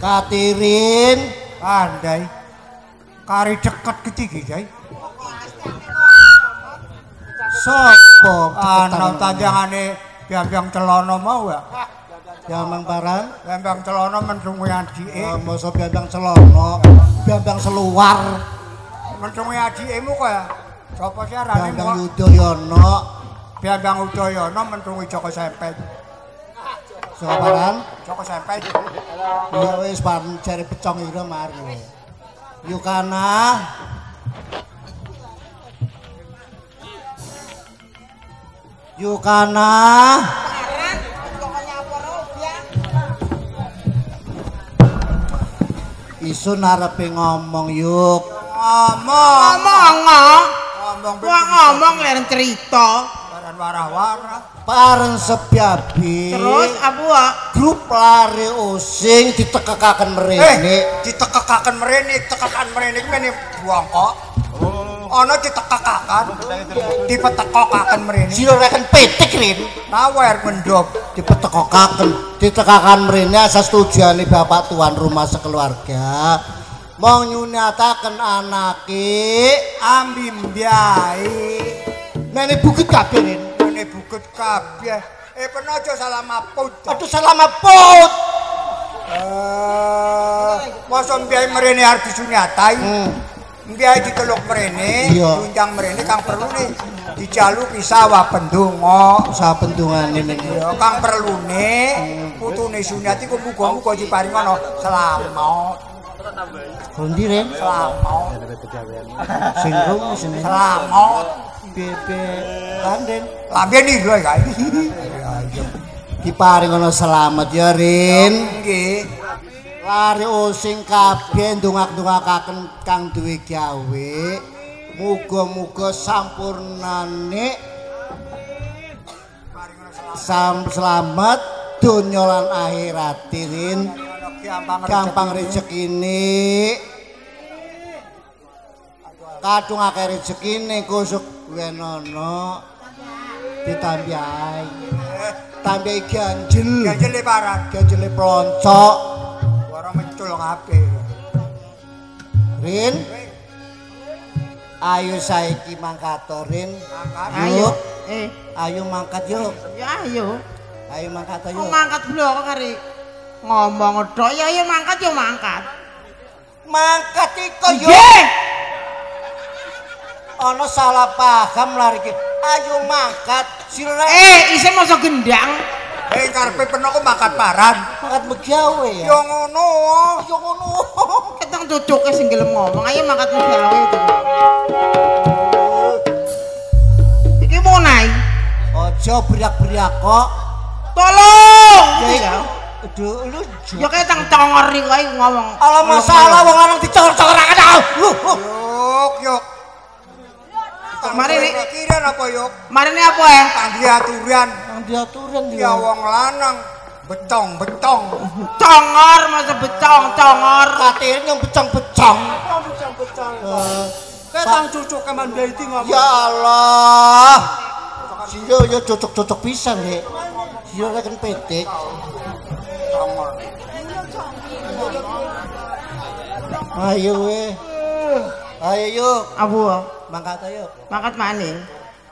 Katirin Andai. Kari deket ketiki, Jai. sopo Ana tanjangane biang-biang celana mau ya. Jamang barang Biang-biang celana mendungi adike. eh masa biambang celono biambang seluar Mendungi adikemu kok ya. Sopo sih arane biambang kok? Yudhoyono Biang-biang Udayana mendungi Joko Sempet. Soparan Joko Sempet. ya wis pan jare pecong ira mari Yukana Yukana Isun arepe ngomong yuk Ngomong. Ngomong ngomong. Ngomong ngomong leren cerita. Warah-warah. Pareng sepiabi Terus apa wae? grup lari using ditekekaken Eh, mrene ditekekaken mrene, tekakan mrene iki mene buang kok. Ana ditekekaken. Dipetekokaken mrene. siroreken petik rin Nawer mendop. dipetekokaken ditekakan mrene asas tujuane bapak tuan rumah sekeluarga mau nyunataken anake Ambi mbyai. mene bukit kabeh Mene bukut kabeh. Eh peno aja salah maput. aduh salam put Eh, masa mbyai mrene arep disunyatai. hmm. Mbyai diteluk mrene, Iya. tunjang mrene kang perlu nih dijaluki sawah pendonga. saben dungane ning Ya, kang perlune putune sunyati ku muga-muga diparingono selamat. Kondi rin Selamat. sing rum sing Selamat. bebe kanden Lambe nih gue guys. diparing ana selamat ya rin Nggih. lari using kabeh ndongak-ndongakaken kang duwe gawe muga-muga sampurnane sam selamat donya lan akhirat rin Gampang gampang rezekine. Kadung akeh rezekine kusuk wenono. Ditambiai tambiai ganjel. Ganjel lebaran. ganjele ploncok. Ora mencul kabeh. Rin? Ayo saiki mangkat Rin. Ayo. Yuk. Eh, Ayo mangkat yuk. Ya ayo. Ayo mangkat Kok ayo mangkat blok kok kari ngomong tok ya ya mangkat ya mangkat. Mangkat iko yuk Nggih. Ono salah paham lari ki Ayo mangkat Sire Eh, isih masa gendang. Eh karepe peno ku makan paran. Mangkat megawe ya Yo ngono. Yo ngono Ketang cucuke sing gelem ngomong. Ayo mangkat gawe itu. Iki mau naik. Ojo beriak-beriak kok Tolong. Ya. Aduh lu Ya kayak tang congor iki kae ngomong. Ala masalah wong lanang dicor-coraken ah. Huh, huh. Yuk, yuk. Mari, Rik. Kira apa yuk? Mari ini apa ya? Tanggi aturan. Nang diaturan Ya dia. wong lanang betong betong. Congor masa becong congor. Katir yang becang-becang. Ketang cucu keman daiti ngomong. Ya Allah. Sio yo cocok-cocok pisan, Dek. Sio leken petik. Ayo we. Ayo yuk, Abu, mangkat ayo. mangkat maning.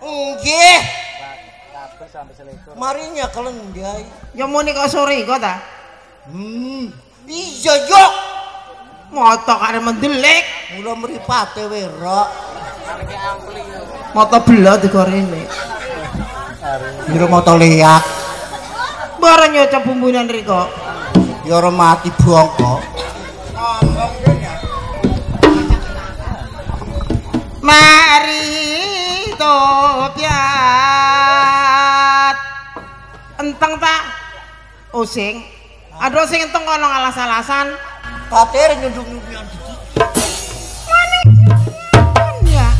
Nggih. Marinya kelen dia. Ya muni kok sore kok ta? Hmm. Iya yuk. Moto kare mendelik. Mula mripate werok. Moto bela digorene. Biro moto liak. Bareng nyocok bumbunan riko. Ya ora mati bongkok. Ngomong dene. Mari topiat. Enteng tak? Using. Aduh sing enteng kono alas-alasan. Katir nyundung-nyundung dikit. Ya.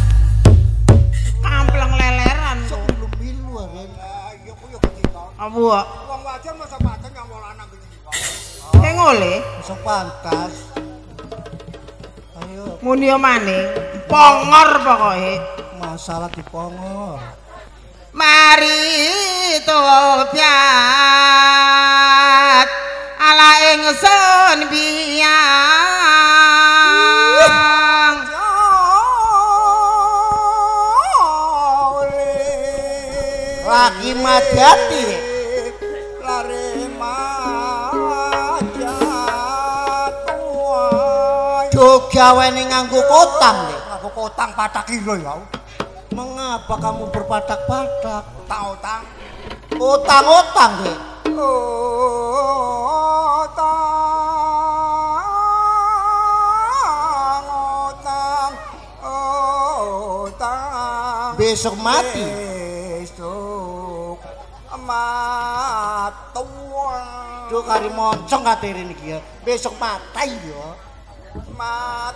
Kampleng leleran. kok. Belum milu Ren. Lah iya ku yo ketito. Abu, wong oleh iso pantas. Ayo. Muni maning. Pongor pokoke. Masalah dipongor mari to piat. Ala ingsun biang Laki madati majatuan Do gaweni nganggo kotang, Dek. aku kotang patak kilo ya Mengapa kamu berpatak-patak? utang-utang Utang-utang, Dek. utang utang utang Besok mati. besok matuan Do kari moncong katene iki ya. Besok mati ya. Mat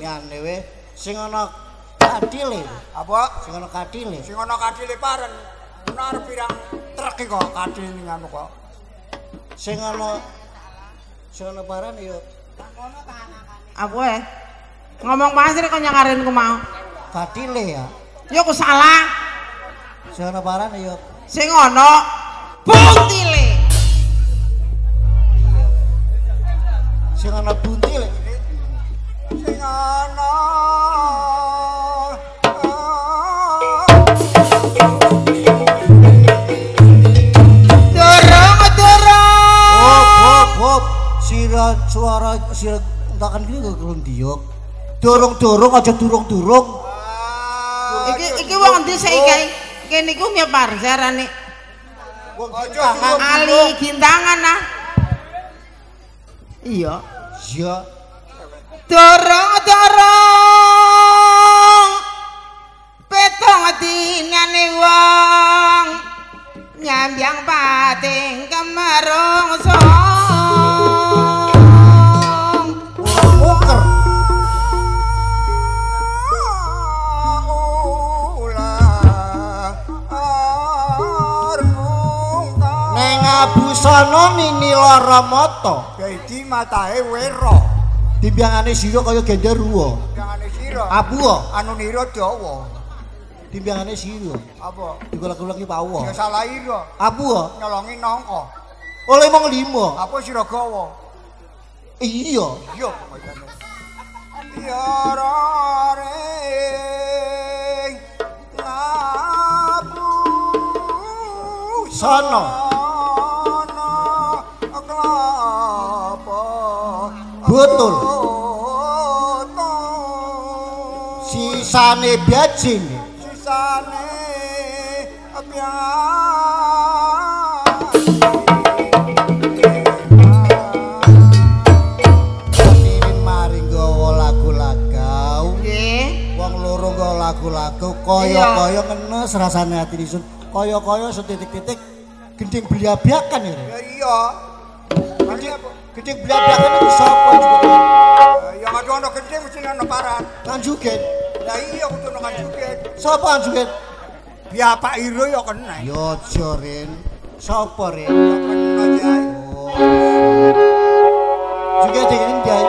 Nyane we sing ana kadile. apa Sing ana kadile. sing ana kadile paren nar pirang iki kok kadil ning anu kok Sing ana sing ana paran ya Apa eh? Ngomong pasir kok nyakarin ku mau. kadile ya. Ya ku salah. Sing ana paran ya Sing ana buntile. Sing ana buntil. sing ana Dorong dorong. Hop hop hop. Sira suara sira entakan gini kok kurang diok. Dorong-dorong aja durung-durung. Iki iki wong endi saiki? Kene iku ya parjarane Wong Aja Ali gintangan ah. Iya. Iya. Dorong dorong. Petong dinane wong. Nyambyang pating kemarung song. Neng abusana nini lara mata. Jadi matahe wero. Timbyangane sira kaya genderuwa. Jangane sira. Abu kok. Anu nira dawa. Timbyangane sira. Apa? Digolak-golak iki pawa. Ya salah ira. Abu kok. Nyolongi nangka. Oleh mong limo. Apa sira gawa? Iya. Iya pemajane. Ya rare ngabu Sono. Sisane bajing. sisane Nirin mari nggawa lagu-lagau. Nggih. Wong loro nggawa lagu-lagu kaya-kaya ngenes rasane ati disun. Kaya-kaya setitik-titik gending bliabiakan ya. ya iya Gending gending bliabiakan itu sapa juga? yang ada anak gede mesti anak paran Kanjugen. Ya iya kudu juga Sapa kanjugen? biar pak iro ya kena Yo jorin. Sapa rin? ya kena jai Oh. Juga dengan jai.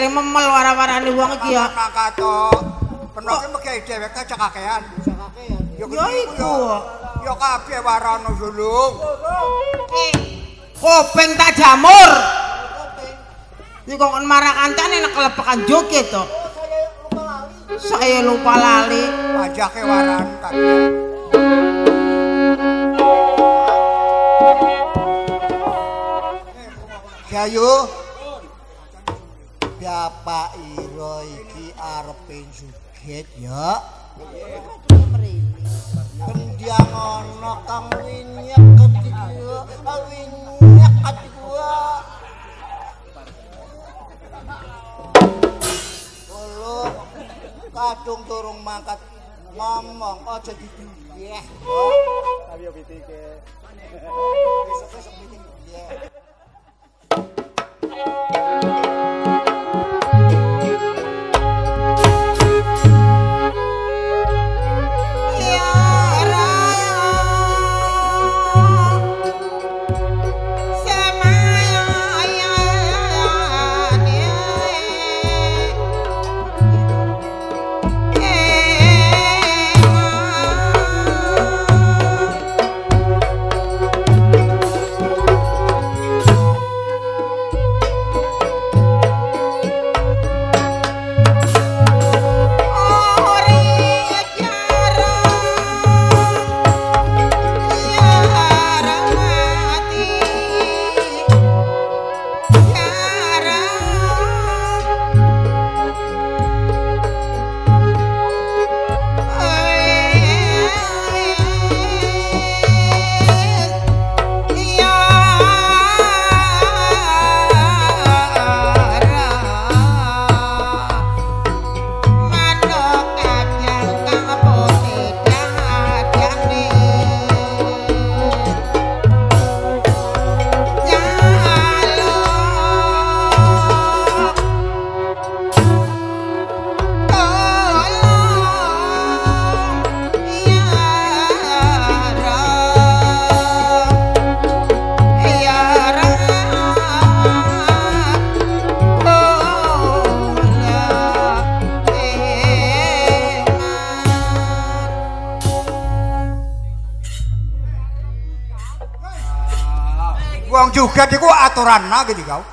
Eh, kak rememel wara-warane wong iki ya. mangkat to penoke megi dhewek aja kakean ya Ya iku. ya kabeh warana sulung Eh, kuping tak jamur. Iki kok kon marah kancane nek kelepekan joget to. Saya lupa lali. ajake waran kabeh Gayo. Bapak Iro iki arepe juget ya. Kendiang ana kang winyak ketiga, winyak kedua. Olo kadung turung mangkat ngomong aja diduyeh. Ayo pitike. Besok-besok meeting duyeh. Wong juga iku aturan gitu kau.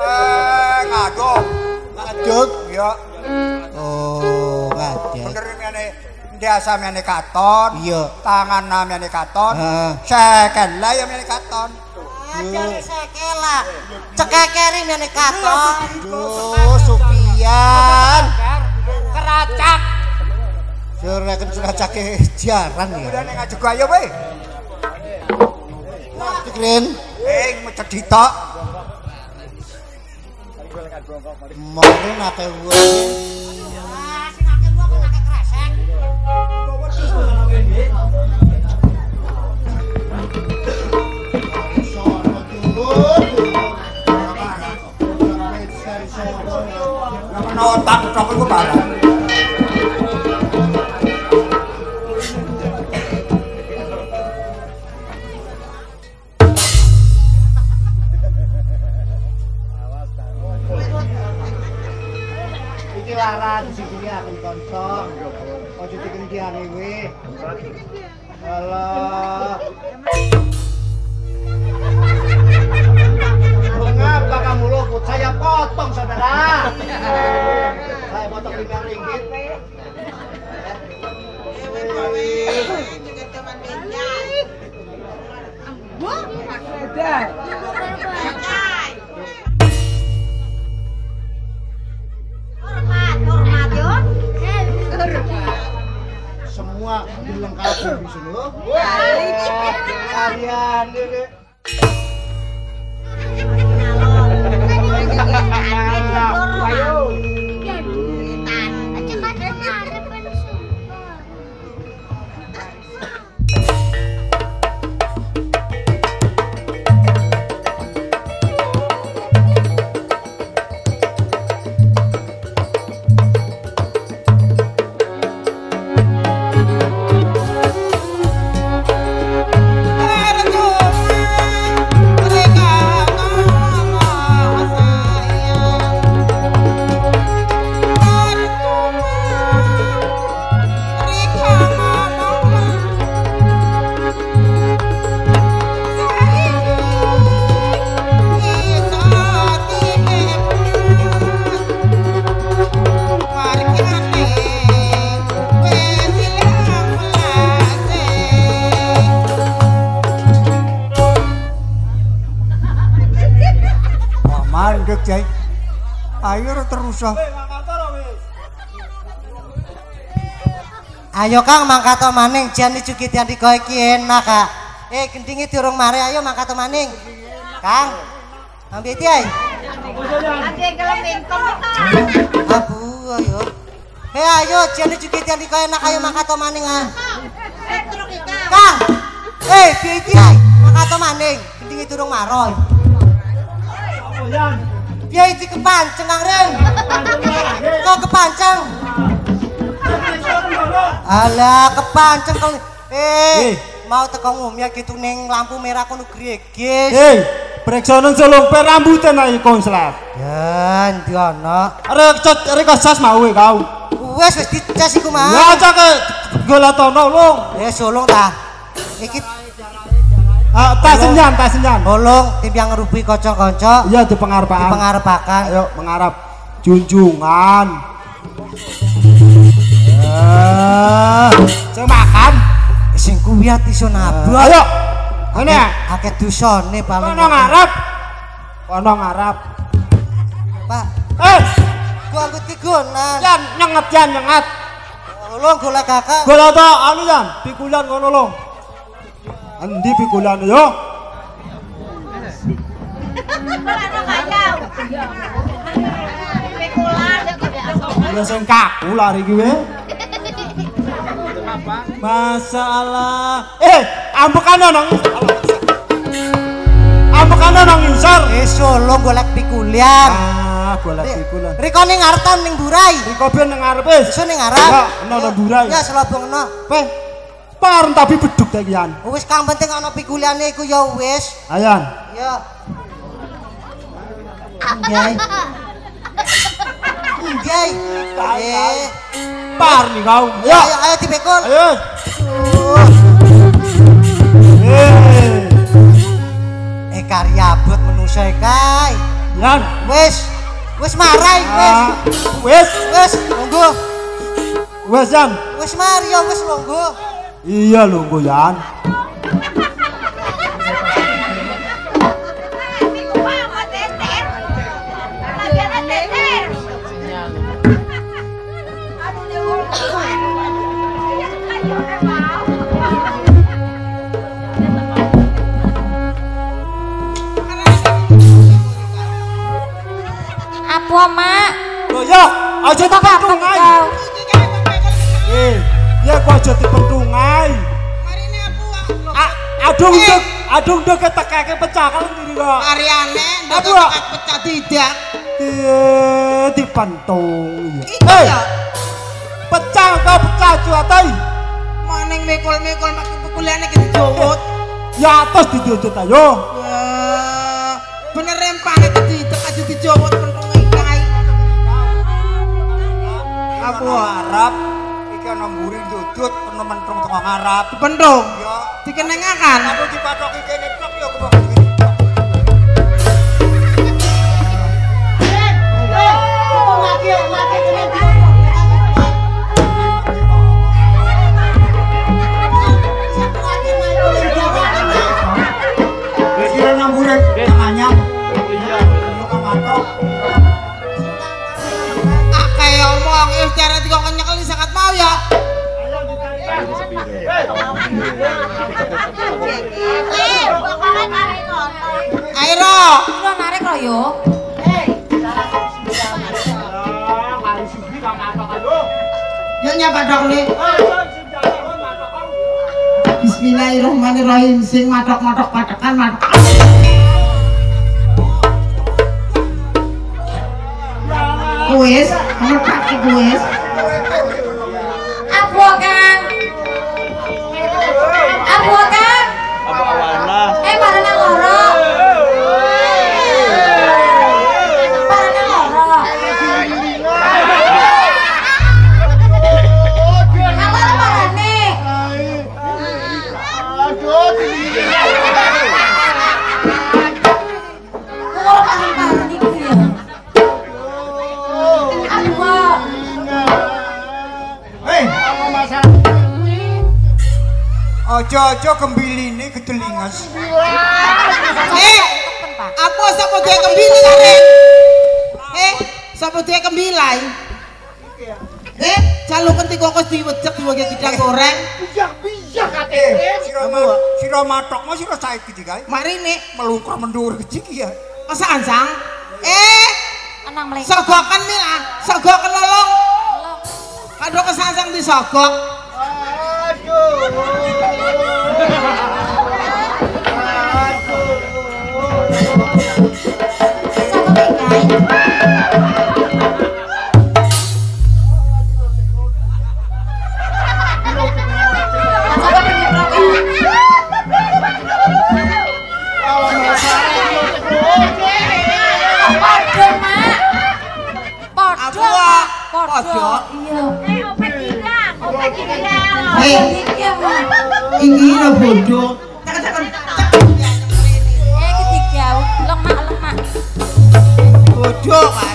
Eh, ngaduk. Ngaduk. Iya. Oh, ngaduk. Bener mene biasa mene katon. Iya. Tangan namanya katon. Heeh. Sekel lah ya mene katon. Ajare sekela. Cekekeri mene katon. Duh, Supian. Keracak. Suraken suracake jaran Udah ya. ning ngajak ayo we. Tikrin. Eh, meceditok. Mari nate wong. Ah, sing akeh gua kok akeh kresek. Notak tok iku barang. We. Alah. Mengapa kamu luput? Saya potong, saudara. Saya potong lima ringgit. dilengkapi bisa lo. Kalian deh. Ah. Ayo Kang mangkat maning jan iki yang dikoe iki enak Kak. Eh gendinge durung mari ayo mangkat maning. Kang. Ambil iki ae. Ade gelem engkong Abu ayo. Hei ayo jan iki yang dikoe enak ayo mangkat maning ah. Kang. Eh piye iki ae? Mangkat maning. Gendinge durung maroy. Piye iki kepanceng Kang Ren? Kok kepanceng? Alah kepanceng kok. Eh, mau teko ngomya gitu ning lampu merah kono greges. Hei, periksa nang selompe rambutan ae konslet. Ya, ndi ana? Rekot rekot sas mau kau. Wes wis dicas iku mah. Ya cake golatono lu. Ya solong ta. Iki Ah, tas senjan, tas senjan. tolong tim yang ngerubi kanca-kanca Iya di pengarepaan. pengarepakan. Ayo mengarap junjungan. Ah, saya makan. Sing kuwi ati iso nabrak. Ayo. Ini ya. Akeh dosane paling. Kono ngarap. Kono ngarap. Pak, Eh, gua angkut ki gonan. jan nyenget jan nyenget. Tolong golek kakak. Golato anu jan, pikulan ngono lo. Endi pikulan yo? Sing kaku lari we. Masalah. Eh, ambekan nang. Ambekan nang ngisor. Eh solong golek pikulian. Ah, golek pikulan. Riko ning ngartan ning burai. Riko ben nang ngarepe. Iso ning ngarep. Ya, ana burai. Ya selobongno. Pe. Parem tapi beduk ta kian. Wis kang penting ana pikuliane iku ya wis. Ayan. Ya. Anjay. Anjay. Eh, Par nih kau. ayo Ya. ayo, ayo dipikul. Ayo. Eh. karyabut manusia kae. Yan. Wis, wis marai wis. Ah, wis, Wis, monggo. wis Yan. Wis mari ya wis monggo. Iya lungguh Yan. Minggu mama teter. Lagi ada teter. Aduh, dia Apa, Mak? Loh ya, aja Kok dek, adung dek ketekake pecah kan diri kok. Ariane ndak Apa, Wak? pecah tidak. Eh, dipentung. Iki Eh, ya. pecah kau pecah cuatai. Maning mikul-mikul mak kuliahne ki dijowot. Ya atas didudut ayo. Eh, bener rempane ki tidak aja dijowot pentung kae. Aku Arab, iki ana mburi dudut penemen teng tengah ngarap. Pentung. Ya, Dikenengakan. aku dipatoki kene tok ya aku bakal gini. Wis kira nang mburi tengahnya. Iya. Akeh omong ikhtiar dikok nyekeli sangat mau ya. Airo. Lo narik lo yo. Yo nyapa dok nih. Bismillahirrahmanirrahim sing matok-matok patekan matok. Kuis, pakai kuis. Aja-aja gembiline gedelinges. Eh, apa sapa dia kembili karen? Eh, sapa dia kembilai? Eh, jaluk kenti kokos diwejek diwege tidak goreng. Sira ma sira matokmu sira saiki iki kae. Mari nih, Melungkur mendur kecik ya. masa ansang? Eh, Anang melengkung. sogokan mila, sogokan nolong. Kado kesansang disogok. Sapa ojo. Iya. Eh, ini bodoh. Tekan-tekan. Eh ketiga, lemak lemak. Bodoh.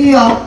Iya.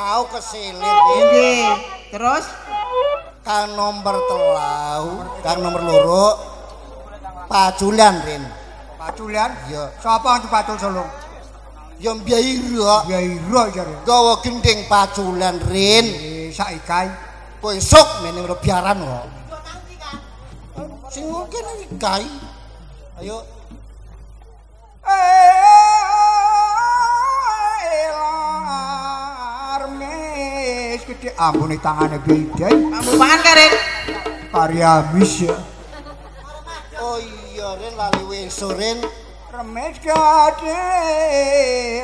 Mau kesilip Nggih. Terus Kang nomor telau, Kang nomor loro. Paculan Rin. Paculan. Ya, Sapa yang dipacul Solo? ya mbiaira. Ya ira jare. Gawa gending paculan Rin. Eh saikai. Kowe sok meneng ro biaran kok. Sing mungkin iki kai. Ayo. Armes gede ampun tangane beda. kamu pangan karen. Karya mis ya. Oh iya Rin lali weso Rin. Remes gede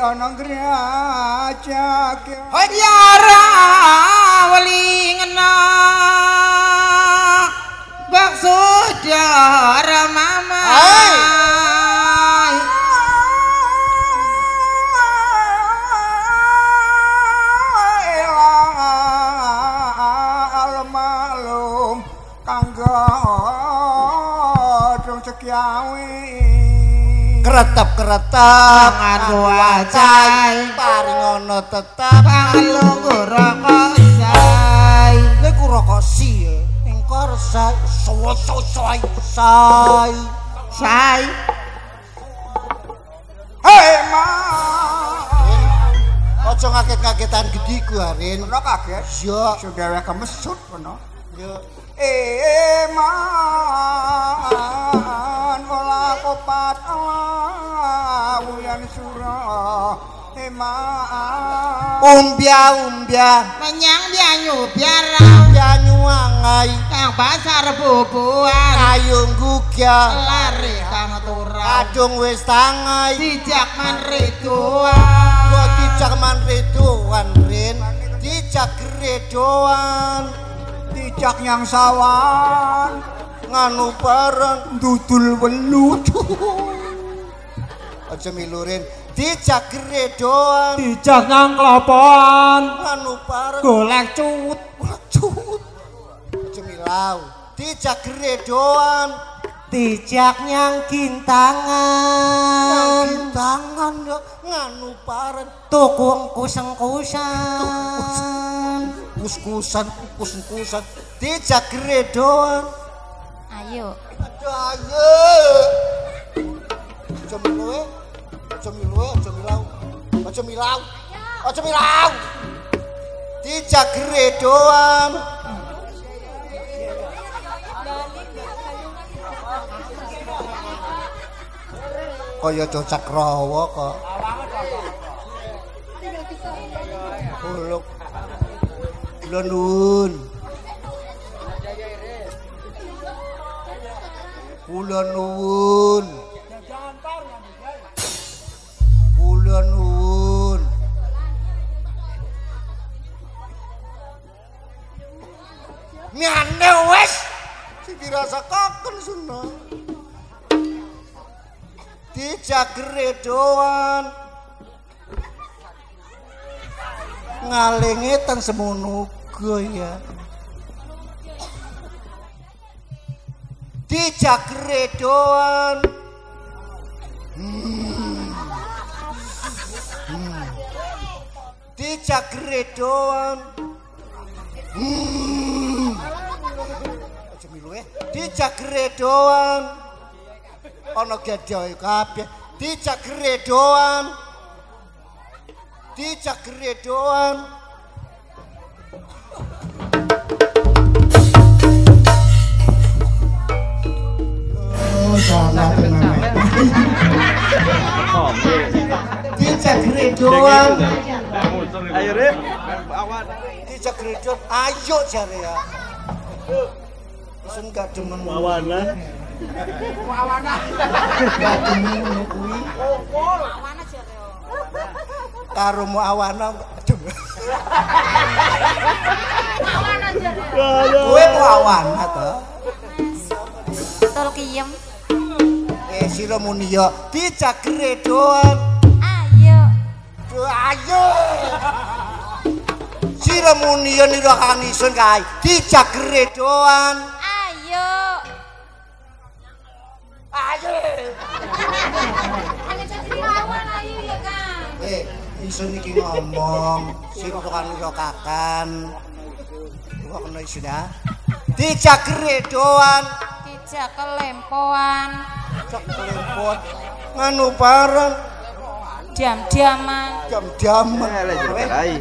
ana grajak. Yara wali ngena bakso dara mama Almalum dong cekiawi Keretep-keretep Nganggo acai. paring ono tetep pangalunggu rokok say Niku rokok si ya. Engkor say so so say say. say Hei ma. Ojo ngaget-ngagetan gediku Arin. Ono kaget? Ya, Saudara kemesut kono ya. Eman ola kopat awuyan surah. Eman. Umbia-umbia. Menyang bianyu biara Yanyu angai. Kang pasar bubuan. Ayung gugya lari kang turah. Kadung wis tangai. Dijak man rituan Kok dijak man redoan Rin. Dijak redoan Dijak yang sawan Nganu bareng Dudul welut Aja milurin Dijak redoan Dijak nang klopoan. Nganu bareng Golek cut. Wacut Aja milau Dijak redoan Dijak nyang kintangan. tangan ya nganu paren Tuku kuseng-kusan. Kus-kusan kus-kusan. Dijak redoan Ayo. aduh ayo. Aja miluwe aja miluwe aja milau aja milau aja milau dijak redoan kaya cocak rawa kok Kula nuwun. Kula nuwun. Kula nuwun. Miane wis sing dirasakaken seneng. Dijagre doan. Ngalinge ten semono uga ya. Dijagre doan. Hmm. Hmm. Dijagre doan. Hmm. Dijagre doan. Ana gedhe kabeh. Dijagre doan. Dijagre doan. Oh, salah tenan. dijak gredoan. Ayo Rip. Awan. Dijak gredoan. Ayo jare ya. Sun gak demen Awana. gak demen ngono kuwi. Karo mu awana gak demen. Kowe mu awana to. Tol kiem. Eh sira muni dijak gredoan. Ayo. Ayo. Sira muni ya nira kang isun kae dijak gredoan. Ayo. Ayo. Hanya jadi lawan ayo ya Kang. Eh, isun iki ngomong, sing tukang nira kakan. Kok kena isun ya? Dijak gredoan. Kijak kelempoan. Cak kelempot. Nganu parang Diam-diaman. jam-jaman. Eleh jerai.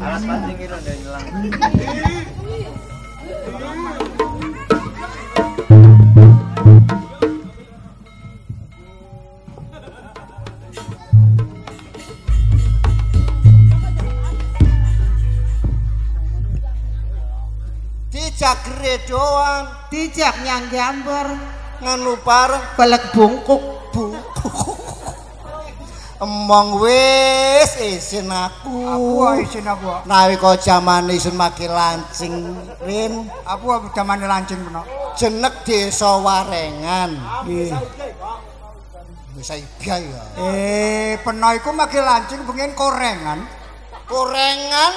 Alas pancing itu udah hilang. Dijak gredoan. Dijak nyang gambar. Nganu parang Balek bungkuk. Emong wis isin aku. Apa isin aku? Nawi kok jaman isun maki lancing rin Apa damane lancing peno? jenek desa warengan. Nggih. Wis ibya ya. Eh, peno iku magi lancing pengen korengan. Korengan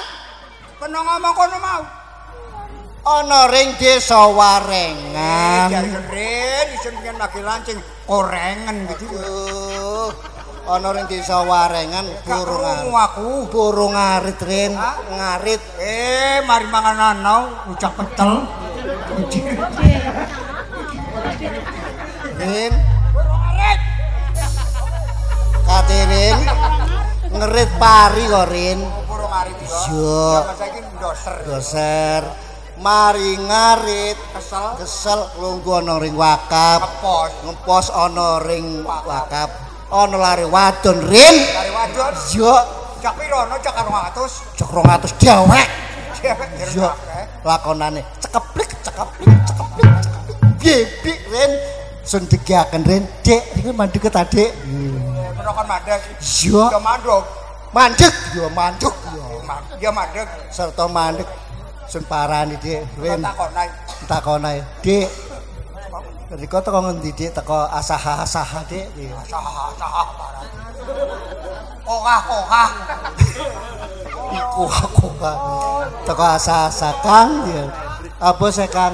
Peno ngomong kono mau. Ana ring desa warengan. jare ren isin pengen magi lancing korengan gitu. Ana ring desa warengan burung Burung aku. Burung ngarit rin, Hah? ngarit. Eh, mari mangan anau, ucap petel. Rin. Katirin ngerit pari kok Rin. Burung arit yo. Doser. Doser. Mari ngarit Kesel. kesel lungguh ana ring wakap. Kepos. Ngepos ana ring wakap. Ana lari wadon Rin. Kari wadon. Yo Cak piro no cak 200. cek 200 dewek. Yo lakonane cekeplik cekeplik cekeplik. Bibik Rin. Sun digiaken Rin. Dek, iki mandek ke Dik. Peno kon mandek. Yo Yo manduk. mandek yo mandek. Yo mandek. serta mandek sun parani dik. Wen takon ae. takonae dik. Riko teko ngendi dik? Teko asaha-asaha dik. Sah sah barang. Kokah kokah. iku teko asa-asa Kang. Ya apa sih Kang?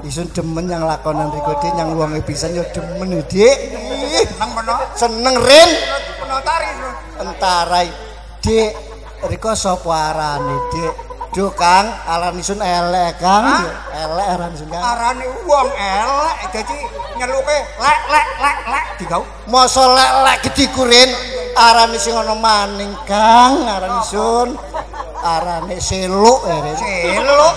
Isun demen yang lakonan Riko dik. Yang luange pisan yo demen dik. Ih, Nang peno. seneng Rin. Peno tari. entarai dik Riko sapa arane dik Duh Kang, aran isun elek Kang, elek aran isun Kang. Arane wong elek dadi nyeluke lek lek lek lek digau. Masa lek-lek gedikurin arane sing ana maning Kang, arane sun. Arane seluk ya. Selo.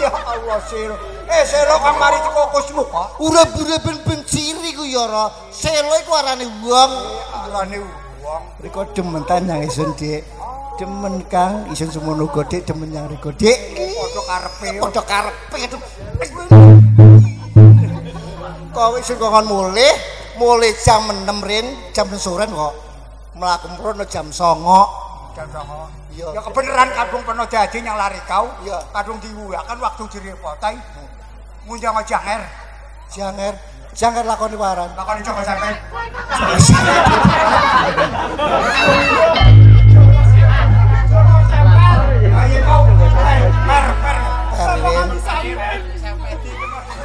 Ya Allah selo. Eh selo kang mari kokusmu kok. Urip-uripen ben ciri ku ya ora. Seluk iku arane wong. Arane wong. Riko demen tanyang isun Dik. Demen Kang, isun semono Dik demen Riko Dik. Padha karepe. Padha karepe. Kok isun kok mulih, mulih jam 6 rin, jam sore kok. Mlaku mrono jam 09.00. Jam songo. Iya. Ya kebeneran kadung peno jadi yang lari kau. Iya. Kadung diwuakan waktu jeri potai. Munjang janger. Janger, janger lakoni waran. Lakoni coba sampe.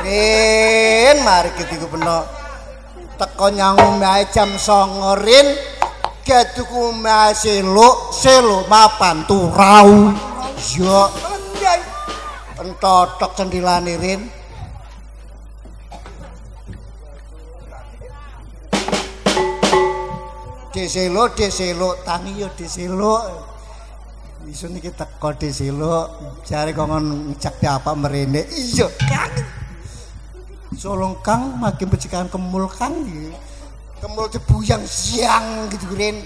Rin, mari ketiku peno. Teko nyangu mae jam 09.00 Rin. Gaduku mae selo, selo mapan turau. Yo, entotok cendilane Rin. Deselo, deselo, tangi yo deselo. Isun iki teko deselo, jare kongon ngejak apa merene. Iya, Kang. Solong Kang makin pecikan kemul Kang iki. kemul dibuyang siang gitu Rin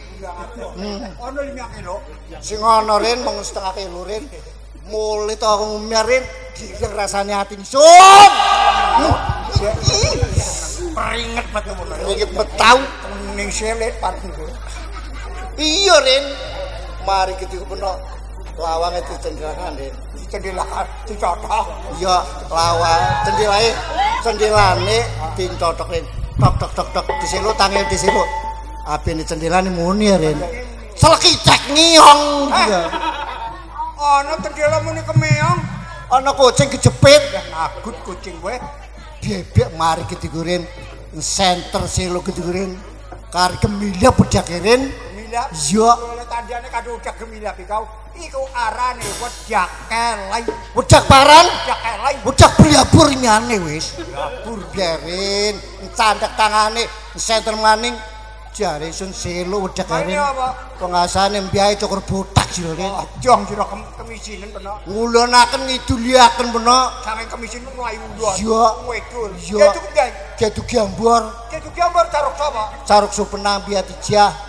hmm. Ono 5 kilo. sing ana Rin mung setengah kilo Rin mulai to aku ngumyarin direng rasane ati sun Peringet banget iki betau Ning selet patung. iya Rin mari kita peno lawange dicenderakan Rin Cendela dicotok. iya lawan cendelae cendelane dicotok Rin tok tok tok tok. Disilu tangi disilu abene cendelane muni Rin. Seleki cek ngiong iya Ono cendela muni kemeong. ana kucing kejepit. Agut kucing kowe. bebek mari ketigurin center selo ketigurin kari gemila bedakirin Gemila. iya Oleh tandane kado udah gemila ki kau. Iku arane wedak kelai. wedak paran Wedak kelai. wedak bliabur nyane wis bur biarin candak tangane center maning jare sun selo wedak Kene pengasane mbiyae cukur botak sira rin Jong sira kem kemisinen peno. ngulonaken ngiduliaken peno Saking kemisin mlayu ndon. Iya. Wedul. Iya. Ketu ndai. gedu gambor Ketu gambar caruk sapa? caruk supenang biatijah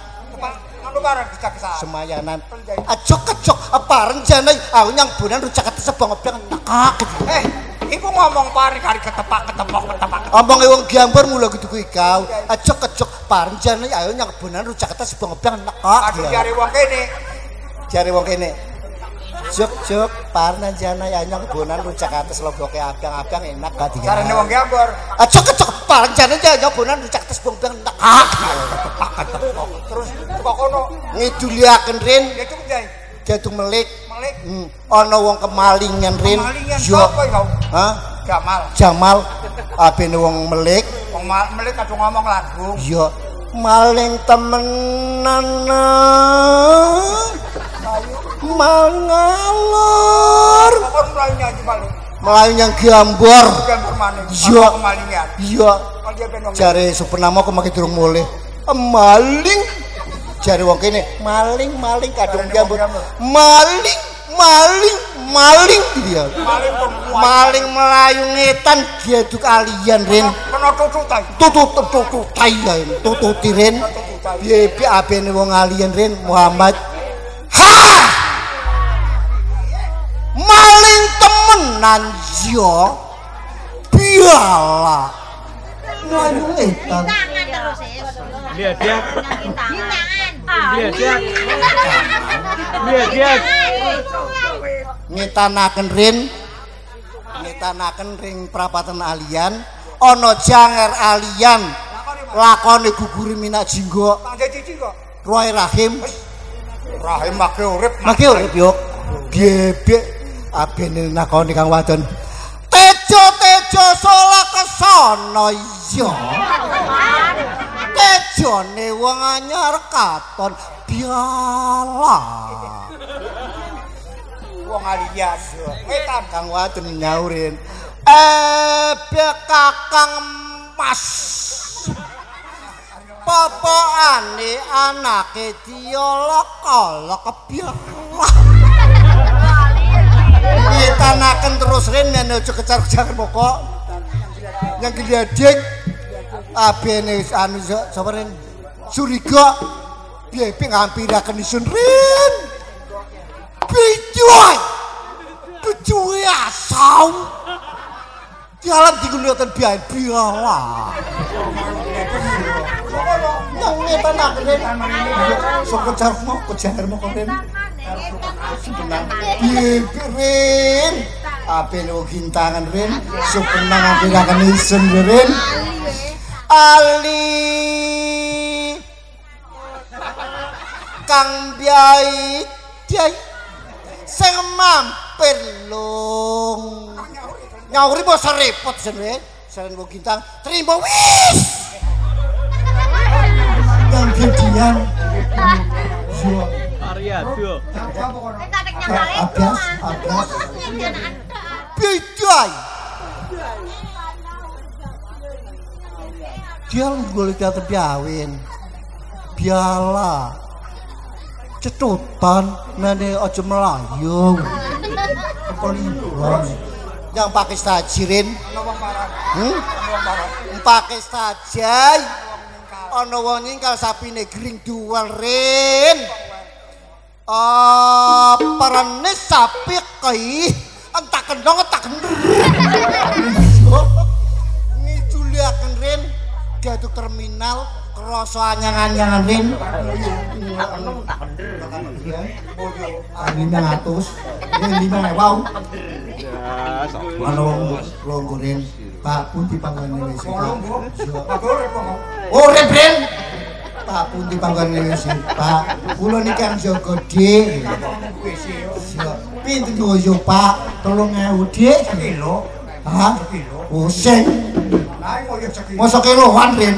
Semayanan. Ajok ajok apa rencana aku nyang bulan rujak kata sebang obyang nekak Eh, iku ngomong pari kari ketepak ketepok ketepak. omong wong gambar mula gitu kuwi kau ajok ajok parencana ayo nyang bulan rujak kata sebang obyang nekak Aduh jare wong kene. jare wong kene jok jok parencana ayo nyang bulan rujak kata seloboke abang abang enak gak tiga Carane wong gambar. ajok ajok parencana ayo nyang bulan rujak kata sebang obyang nekak Tepak ketepok. Terus kok kono. ngiduliaken rin Ketu ndai. jatuh melik Malik. hmm. ana wong kemalingan rin Kemalingan sapa kau? Hah? Gamal. Jamal abene wong melik Wong Malik kado ngomong lagu. ya maling temenan mangalor Kok kono mlayu nyanyi Malik. melayu yang gambor Gambar maning. Iya. Kemalingan. iya Kok dia benong. jare supernama kok makin durung mulih maling jare wong kene maling maling kadung Jarene gambor wong gambor. maling maling maling dia. Maling perempuan. Maling melayu ngetan dia tuh kalian ren kena tututai tutut tututai ya tututi ren biye bi abene wong alien ren Muhammad. Ha! Maling temenan yo. Biala melayu ngetan. Dia. Dia Lihat dia. ngitanaken Rin ngitanaken ring prapatan alian ana janger alian lakone guguri minak jinggo. Roy Rahim Rahim make urip. Maki urip yo. Bebek abene nakoni Kang Wadon. Tejo tejo sola kesana iya. Tejone wong anyar katon biala. Wong alian. Ngetan. Kang Wadon nyaurin. Ebe kakang mas. Popokane anake diolok-olok biala. Ditanaken terus ren yen aja kecar-kecar pokok. Yang gledek abene wis anu sa- sapa ren? Suriga piye ngampiraken isun ren. Bijuai. Bijuai asau. Jalan digunakan biaya biala. Yang ngetanaken ren. Sok kecar mau kejar mau ren. Supenang Rin Ape lo gintangan Rin Supenang ape akan isun Rin Ali. Kang Biai Diai Sing mampir lung. Nyauri bos repot Rin Selain lo gintang. Terima wis! Yang gedian Yo Arya tuh. Abas, abas. Bidai. Dia boleh teater biawin. Biala. Cetutan, nane aja. Kepeliban. Yang pakai stajirin. Hmm? Pakai stajai. ana wong nyingkal sapine gring duwel rin parane sapi kai entak kendong entak kendong ngijuliaken rin gaduk terminal krasa anyang-anyangan rin Lima ratus, ini lima ewu. Ano longgo rin, Pak Punti panggon ini sih. Oh, Ren, Pak Punti panggon ini sih, Pak. Kulo ini kan Joko D. Pintu dojo Pak, tolong ewu D. Kilo? Hah? Oh, sing. Masa kiloan Ren?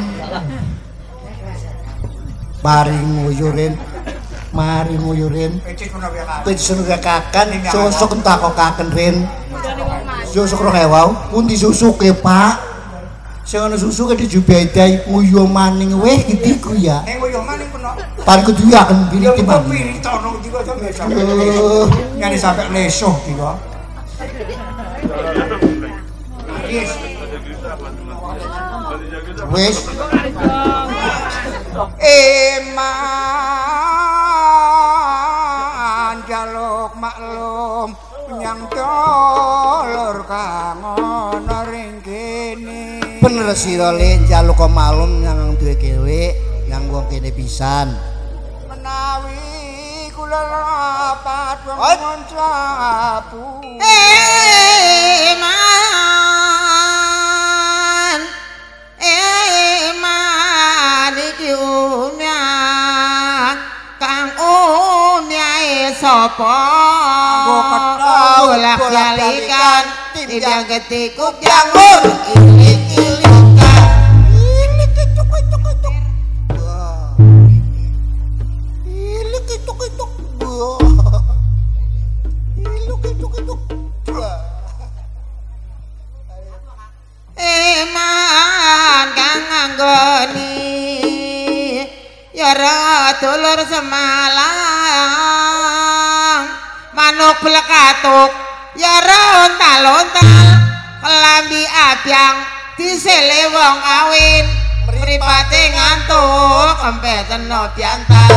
Mari nguyurin, mari nguyurin. Pensiun kakan, susuk entah kok kaken Ren. Susuk rong ewu, pundi susuk ya Pak. Sing ana susu ke dijubedai nguyu maning weh gitu ya. Ning koyo maning kono. Pari kudu ya kan bilik kok timbang. piring tono iki kok biasa. Nyari sampe lesuh iki kok. Yes. Wis, Eman jaluk maklum nyang dolur kang ana ring kene. bener sira le njaluk kok malum nyang duwe kewe, nyang wong kene pisan. Menawi kula rapat wong sapu. Eman iki umya Kang umya sapa Nggo bolak-balikan, balikan tim tidak yang- ketikuk. Wah. Eman kang anggoni Yara dulur semalang Manuk belekatuk Yara ontal-ontal Kelambi abyang. Disele wong kawin Mripate ngantuk. Kempeten no biantal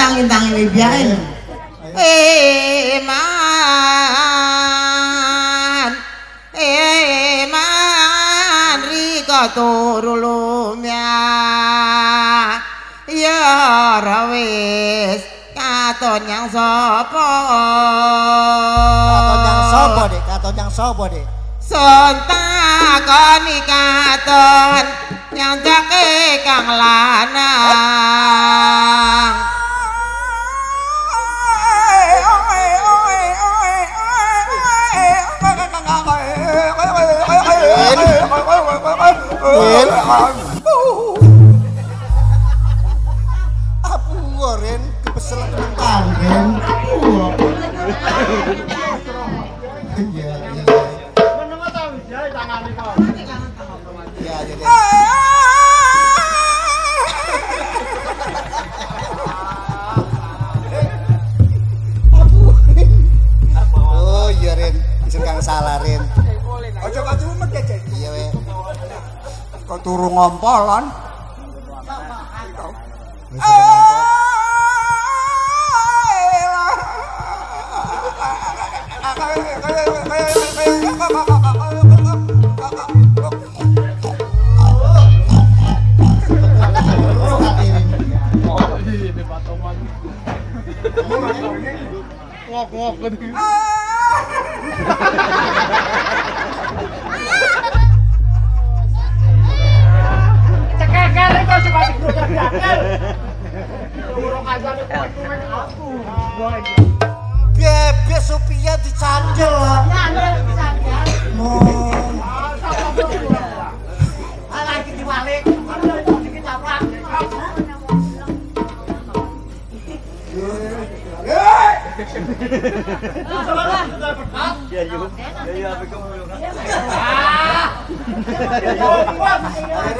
ini satang hitang ini biarin Eman Eman Rika turu lumya Ya rawis Katon yang sopo Katon yang sapa, Dek? Katon yang sapa, Dek? Sontakoni katon yang jake kang lanang Apa Ren? Kepesel temen Ren. Iya, iya. Iya, iya, iya. Oh, iya Ren. Isun kang salah Ren. Kok turu ngompolan. Wis udah ngompol. Roh hati Ren. Cekakar itu cuma cekakar. Bebe Sophia dicandel lah. Mau Lagi diwalik. Dikicaprak. Rin, mulai bukan Rin. Ya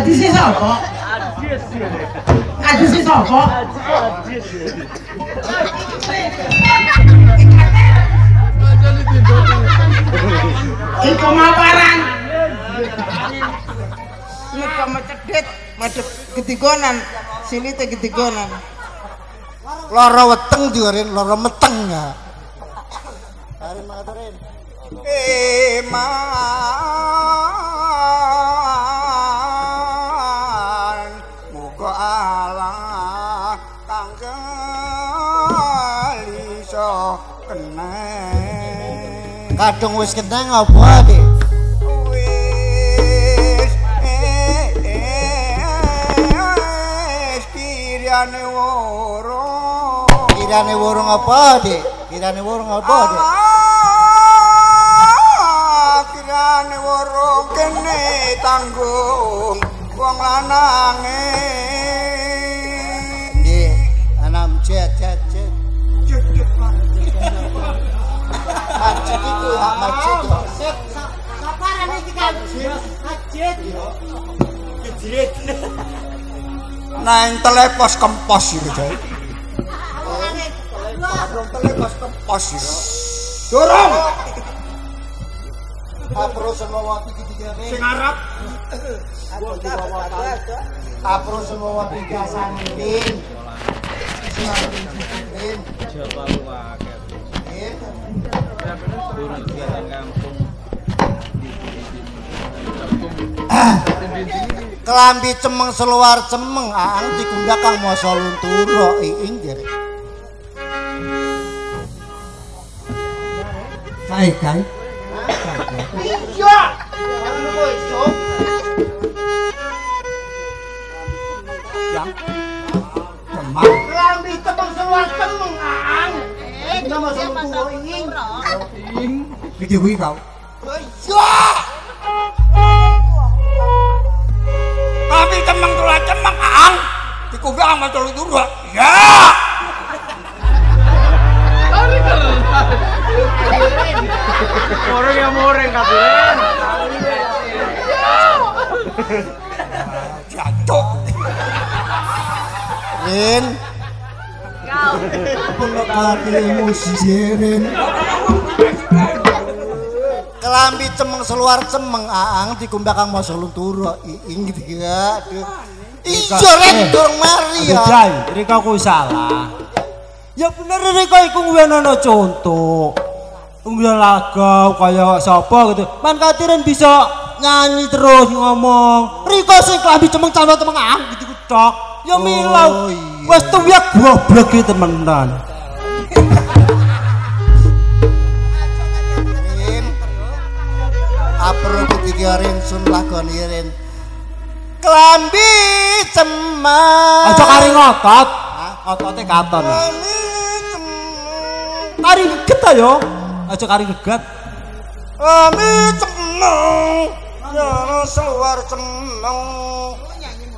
Adisi sapa? Adisi. Adisi sapa? Adisi. Iku mawaran. Nika mecedhit madhep gedigonan, silite gedigonan. Lara weteng diarani Loro meteng ya. Hari mangaturin. Eh, ma Kadung wis kenteng apa, Dik? wis eh, eh, kirane woro Kirane wurung apa, Dik? Kirane wurung apa, Dik? Ah, kirane woro kene tanggung wong lanange Macet itu, hak macet kok. nang telepos kempos iki jare telepos kempos iki dorong Apro semua waktu ketiga Rin. sing arep Apro semua waktu tiga sanding. Rin. Rin. Kelambi cemeng seluar cemeng aang dikundak kang masa lunturo iing jere. Kai kai. Kelambi cemeng seluar cemeng aang. Kita masa lunturo iing. Iki kuwi kau. tapi cemeng tulah cemeng ang dikubah ang macul dulu ya Orang yang moreng kabeh. jatuh Rin. Kelambi cemeng seluar cemeng aang dikumbak kang masa lunturo iing gitu ya. Aduh. Ijo durung mari ya. Jai, Rika kuwi salah. Ya bener Rika iku nguwenono contoh. Ngwian lagu kaya sapa gitu. Man katiren bisa nyanyi terus ngomong. Rika sing klambi cemeng cemeng cemeng ang gitu tok. Ya milau. Wes tuwek goblok iki temenan. Apro ketiga Rin sun lakoni Rin. Kelambi cemeng. Aja kari ngotot. Otote katon. Kari geget ayo. Aja kari geget. Ami cemeng ya seluar cemeng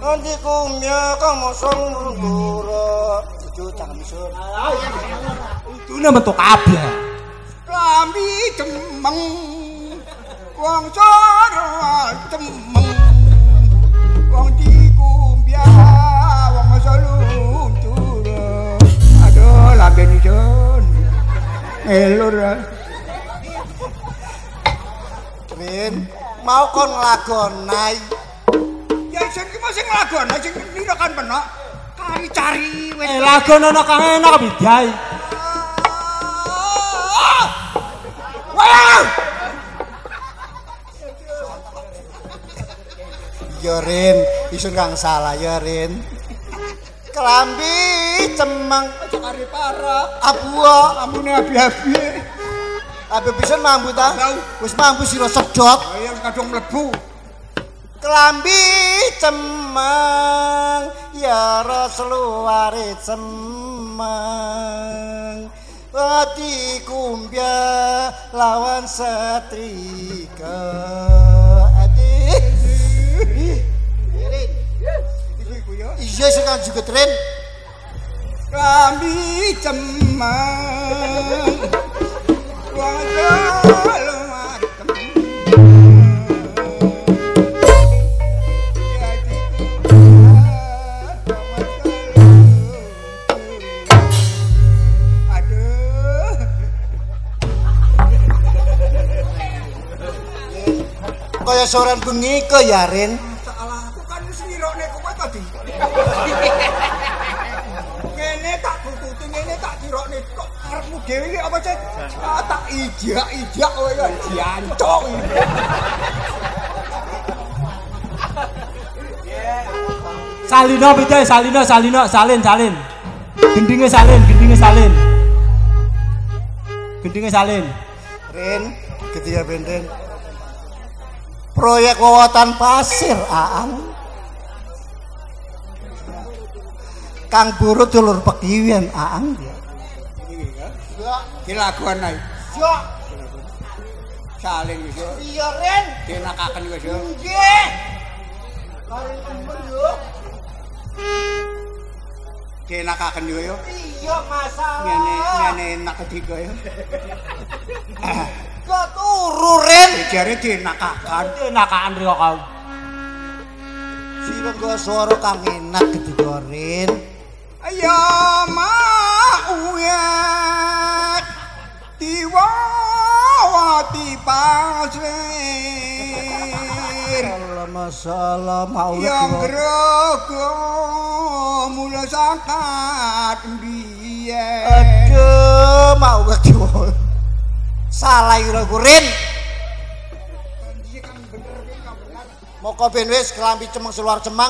Nanti kumya kamu songgura Itu jangan misun Itu nama tuh kabeh. Kami cemeng. Wong cara cemeng. Wong dikumbya Wong seluntur Aduh lambe ni Jon. Ngelur ah. Mau kon nglagonai Ya isin ki masih nglagone sing nira kan penak Kari cari wis. Eh lagu nono kang enak bidai. Wah! Ya Rin. Isun kang salah ya Rin. Kelambi cemeng. Aja kari parah. Abua Amune abi-abi Abe bisa mampu ta? Tau. Wis mampu sira sedot. Ayo kadung mlebu Kelambi cemeng ya Rasulullah cemeng. Ati kumbya lawan setrika. Ati. Iya kan juga tren. Kami cemeng. Wajar Kaya soran bengi ke ya Rin salah aku kan wis nirokne kowe tadi. Ngene tak tututi ngene tak dirokne kok karepmu dhewe iki apa sih? Ah, tak ijak-ijak kowe ya diancok. Salino bidai, salino, salino, salin, salin. Gendinge salin, gendinge salin. Gendinge salin. Rin, ketika benten proyek wawotan pasir Aang. Kang Buru dulur pekiwen Aang dia. Ki laguan ae. Yo, Salin wis yo. iya Rin. Dinakaken wis yo. Nggih. Kari temen yo. Dinakaken yo yo. Iya masalah. Ngene ngene enak ketiga yo. Kok turu Rin? Jare dinakakan. Enakaan riko kau. Nggo swara kang enak ketika Rin. Ayo mauyat Tiwawati pasir Salah masalah mau Yang gerogo mula sakat biyen Aduh, mau gak. Salah ira Rin. Moko ben wis kelambi cemeng seluar cemang.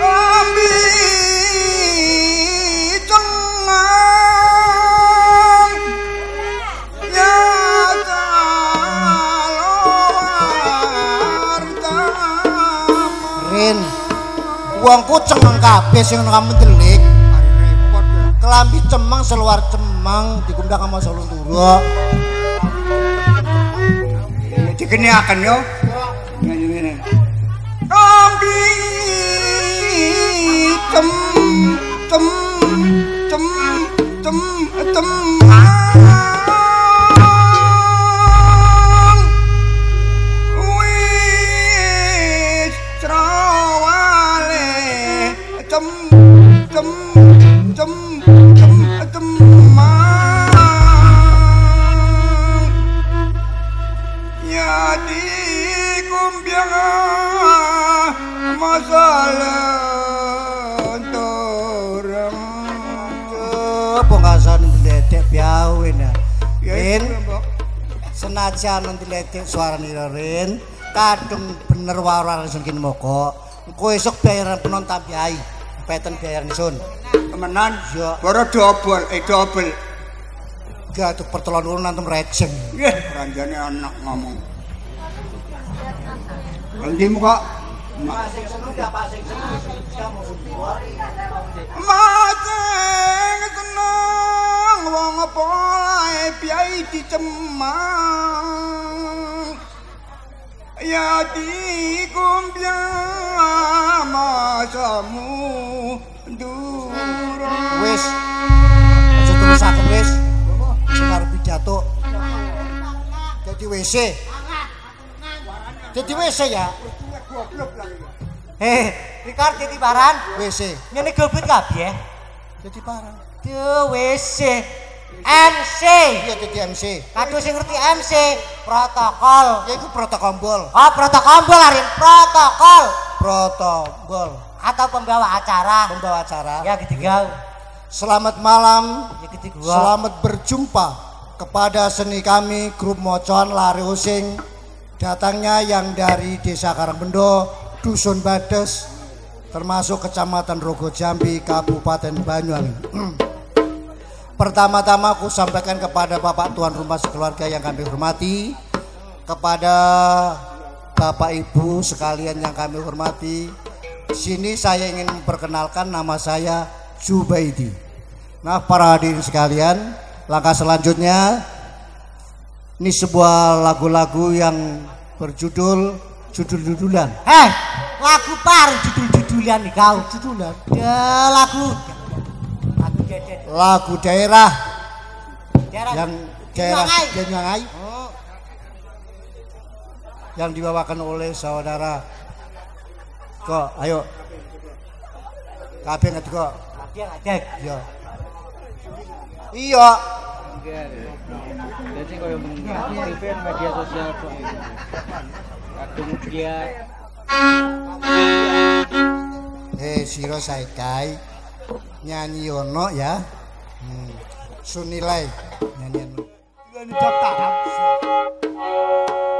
Kambi cengang Ya kalawar Rin. Wongku cemeng kabeh sing nang mendelik. Kelambi cemeng seluar cemeng dikumdak sama solon turu. Dikene akan yo. Kambi cem cem cem cem cem Wis senajan nanti ledek suara Rin, kadung bener waran sun kini moko. Engko esuk bayaran penonton biai. Peten bayaran sun. Temenan Ya. Baru double Eh double Gak tuh pertolongan dulu nanti. Yeh Ranjane anak ngomong Nanti muka Ma dicemang ya dikumbya masamu duro Wis. Aja terusaken wis. Sing arep pidato. Jadi WC. Jadi WC ya. Eh, Rikar jadi baran. WC. Ngene gobit kabeh. Jadi parang. Duh, WC. MC. Iya jadi MC. Kado sing ngerti MC, protokol. Ya itu protokol. Oh, protokol Arin, protokol Protokol. atau pembawa acara. Pembawa acara. Ya ketiga. Selamat malam. Ya ketiga. Selamat berjumpa kepada seni kami grup Mocon Lari Using datangnya yang dari Desa Karangbendo, Dusun Bades, termasuk Kecamatan Rogo Jambi, Kabupaten Banyuwangi. Pertama-tama aku sampaikan kepada Bapak Tuan Rumah sekeluarga yang kami hormati, kepada Bapak Ibu sekalian yang kami hormati. Sini saya ingin memperkenalkan nama saya Jubaidi. Nah, para hadirin sekalian, langkah selanjutnya ini sebuah lagu-lagu yang berjudul judul-judulan. Eh, lagu par judul-judulan nih kau. Judulan. Ya lagu. Lagu daerah. Daerah yang daerah Banyuwangi. Banyuwangi. Yang dibawakan oleh saudara. Kok ayo. Kabeh ngerti kok? Dia ngadek. iya. Iya. Jadi kalau aktifin media sosial kok. Kadung dia. Eh siro saikai nyanyi ono ya. Hmm. sunilai. Nyanyian Thank